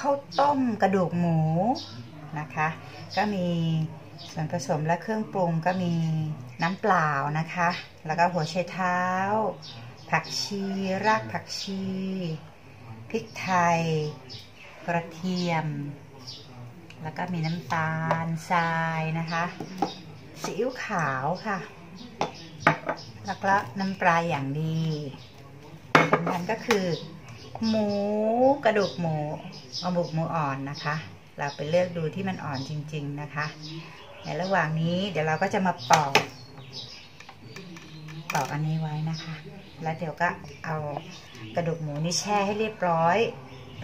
ข้าวต้มกระดูกหมูนะคะ ก็มีส่วนผสมและเครื่องปรุงก็มีน้ำเปล่านะคะ แล้วก็หัวไชเท้า ผักชี รากผักชี พริกไทย กระเทียม แล้วก็มีน้ำตาลทรายนะคะซีอิ๊วขาวค่ะ แล้วก็น้ำปลาอย่างดีสำคัญก็คือ หมูกระดูกหมูเอาบุกหมูอ่อนนะคะ เราไปเลือกดูที่มันอ่อนจริง ๆนะคะ ในระหว่างนี้เดี๋ยวเราก็จะมาปอกปอกอันนี้ไว้นะคะ แล้วเดี๋ยวก็เอากระดูกหมูนี่แช่ให้เรียบร้อย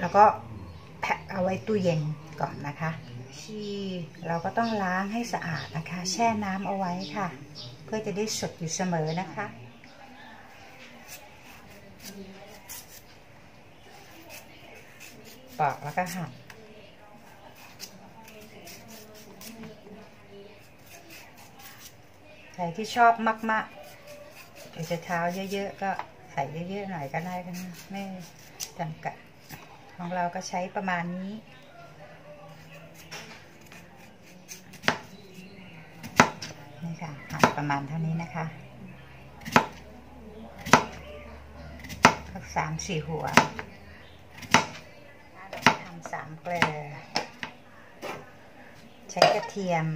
แล้วก็แพ็คเอาไว้ตู้เย็นก่อนนะคะชีเราก็ต้องล้างให้สะอาดนะคะ แช่น้ำเอาไว้ค่ะ เพื่อจะได้สดอยู่เสมอนะคะ ปอกแล้วก็หั่นใครที่ชอบมากๆหรือจะเท้าเยอะๆก็ใส่เยอะๆหน่อยก็ได้กันนะไม่จำกัด ของเราก็ใช้ประมาณนี้นี่ค่ะหั่นประมาณเท่านี้นะคะสักสามสี่หัว สามเกลือ ใช้กระเทียม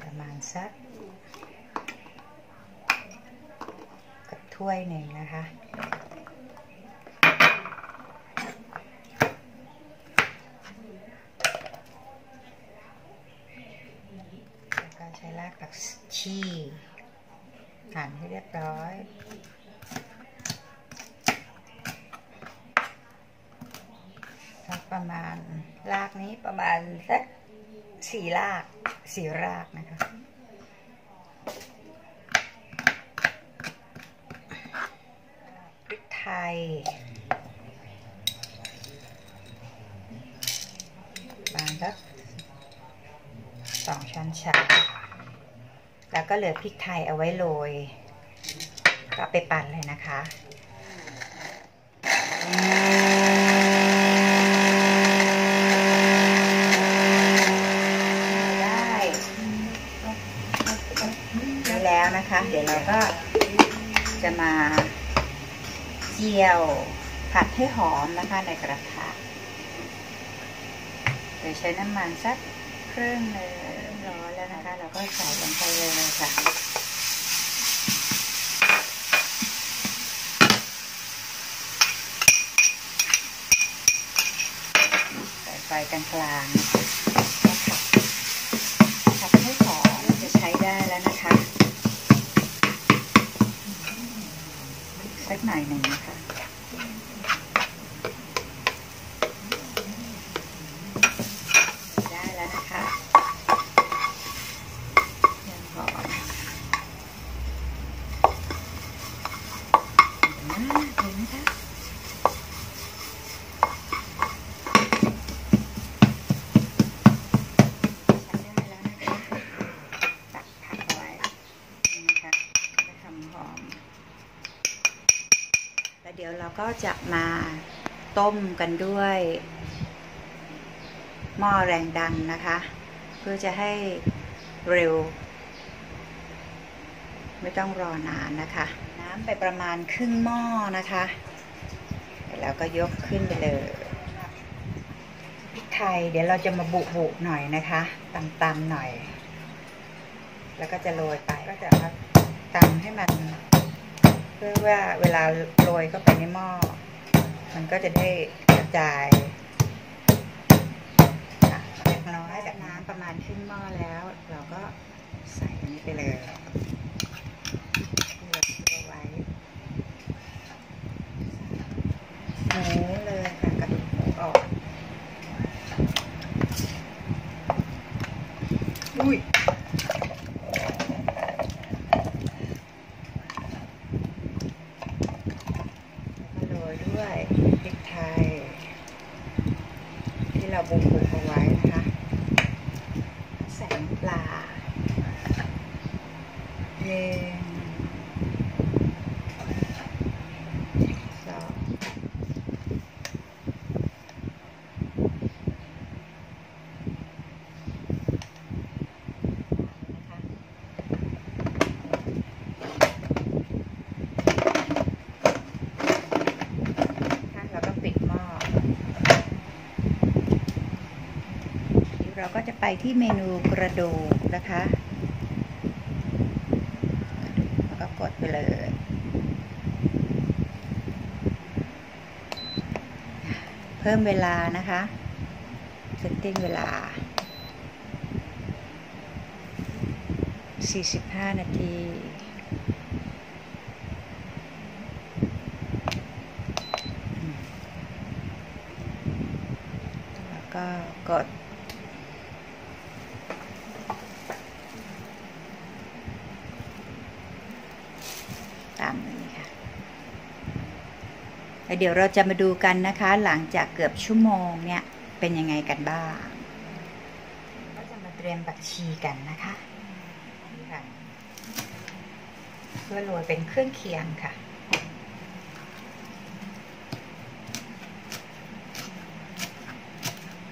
ประมาณสักกับถ้วยหนึ่งนะคะ แล้วก็ใช้รากผักชีหั่นให้เรียบร้อย สัก ประมาณรากนี้ประมาณสักสี่รากสี่รากนะคะพริกไทยบางสักสองช้อนชาแล้วก็เหลือพริกไทยเอาไว้โรยก็ไปปั่นเลยนะคะ เดี๋ยวเราก็จะมาเจียวผัดให้หอมนะคะในกระทะเดี๋ยวใช้น้ำมันสักครึ่งหนึงร้อนแล้วนะคะ เราก็ใส่ลงไปเลยค่ะใส่ไฟกลางๆนะคะผัดให้หอมจะใช้ได้แล้วนะ คะสักหน่อยหนึ่งนะคะ ได้แล้วนะคะยังหอมมากเลยนะคะใช้ได้แล้วนะคะตักผักเอาไว้นี่นะคะจะทำหอม แล้วเดี๋ยวเราก็จะมา ต้มกันด้วยหม้อแรงดันนะคะ เพื่อจะให้เร็ว ไม่ต้องรอนานนะคะ น้ำไปประมาณครึ่งหม้อนะคะแล้วก็ยกขึ้นไปเลยพริกไทยเดี๋ยวเราจะมาบุบุหน่อยนะคะตำๆหน่อย แล้วก็จะโรยไปก็จะมาตำให้มัน เพื่อว่าเวลาโรยเข้าไปในหม้อ มันก็จะได้กระจายค่ะเล็กน้อยจากน้ำประมาณครึ่งหม้อแล้ว เราก็ใส่อันนี้ไปเลยที่เราเอาไว้หมูเลยค่ะกระดูกหมูออกอุ้ย โรยด้วยพริกไทย ที่ เราบุกเอาไว้นะคะ ใส่น้ำปลาเย้น เราก็จะไปที่เมนูกระดูกนะคะแล้วก็กดไปเลยเพิ่มเวลานะคะเซตติ้งเวลา 45 นาทีแล้วก็กด ตามนี้ค่ะแล้ว เดี๋ยวเราจะมาดูกันนะคะ หลังจากเกือบชั่วโมงเนี่ยเป็นยังไงกันบ้าง ก็จะมาเตรียมบักชีกันนะคะนี่ค่ะเพื่อโรยเป็นเครื่องเคียงค่ะ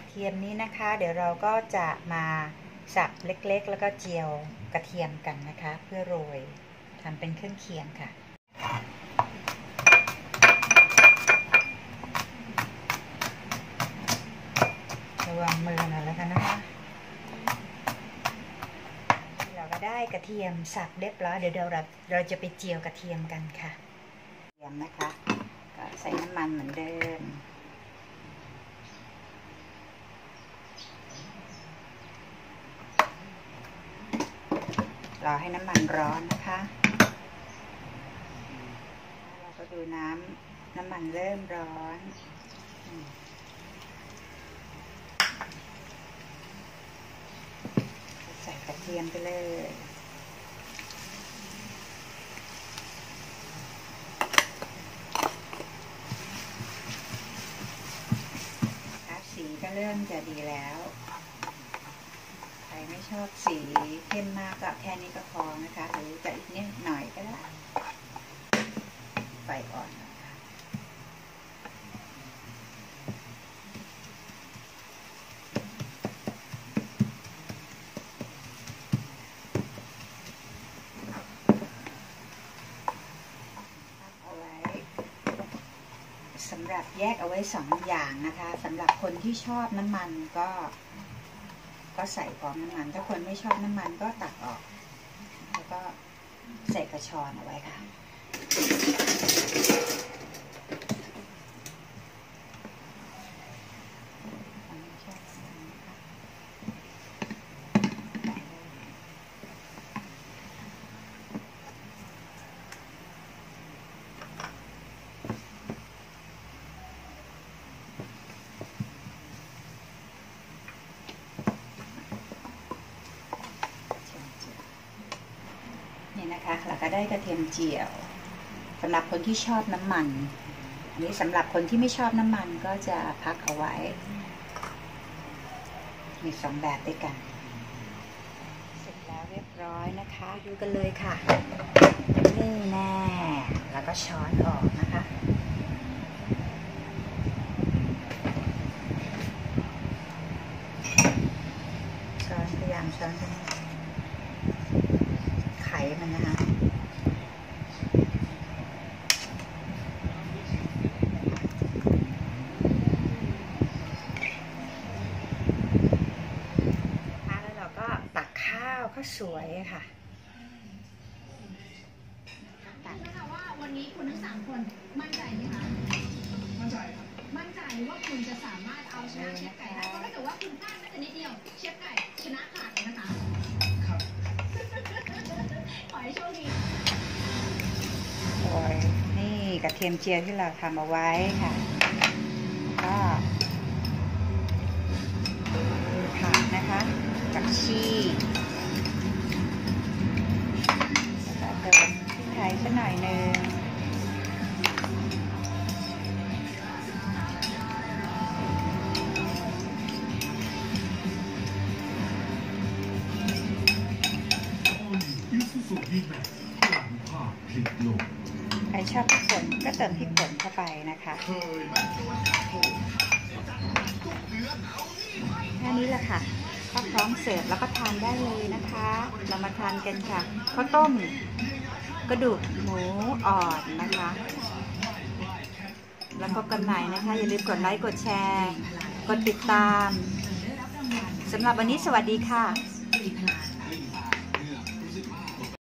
เทียมนี้นะคะ เดี๋ยวเราก็จะมาสับเล็กๆ แล้วก็เจียวกระเทียมกันนะคะ เพื่อโรยทำเป็นเครื่องเคียงค่ะ วังมือหน่อยแล้วกันนะคะเราก็ได้กระเทียมสับเรียบร้อยเดี๋ยวเราเราจะไปเจียวกระเทียมกันค่ะเทียมนะคะก็ใส่น้ำมันเหมือนเดิมรอให้น้ำมันร้อนนะคะเราก็ดูน้ำน้ำมันเริ่มร้อนอืมใส่กระ เทียมไปเลยครับสีก็เริ่มจะดีแล้ว ใครไม่ชอบสีเข้มมากก็แค่นี้ก็พอนะคะ หรือจะอีกนิดหน่อยก็ได้ ไฟอ่อนนะคะ เอาไว้ สำหรับแยกเอาไว้สองอย่างนะคะสำหรับคนที่ชอบน้ำมันก็ ก็ใส่พร้อมน้ำมัน ถ้าคนไม่ชอบน้ำมันก็ตักออก แล้วก็ใส่กระชอนเอาไว้ค่ะ นี่นะคะเรา ก็ได้กระเทียมเจียวสำหรับคนที่ชอบน้ำมัน อันนี้สำหรับคนที่ไม่ชอบน้ำมันก็จะพักเอาไว้ มีสองแบบด้วยกัน เสร็จแล้วเรียบร้อยนะคะ ดูกันเลยค่ะ นี่แน่ แล้วก็ช้อนออกนะคะช้อนพยายามช้อนตรงนี้ไขมันนะคะ แล้วเราก็ตัก ข้าวข้าวสวยค่ะตักนะคะว่าวันนี้คุณทั้งสามคนมั่นใจไหมคะ มั่นใจครับ มั่นใจว่าคุณจะสามารถเอาชนะเชฟไก่ได้เพราะถ้าเกิดว่าคุณพลาดแม้แต่นิดเดียว เชฟไก่ชนะขาดเลยนะคะ ครับ ขอให้โชคดีโอ้ยนี่กระเทียมเจียวที่เราทำเอาไว้ค่ะก็ผักนะคะ กับชีแล้วก็เติมพริกไทย สักหน่อยหนึ่งใครชอบพริกป่นก็เติมพริกป่นเข้าไปนะคะแค่นี้แหละค่ะก็พร้อมเสิร์ฟแล้วก็ทานได้เลยนะคะ เรามาทานกันค่ะข้าวต้ม กระดูกหมูอ่อนนะคะ แล้วพบกันใหม่นะคะ อย่าลืมกดไลค์ กดแชร์ กดติดตามสำหรับวันนี้สวัสดีค่ะ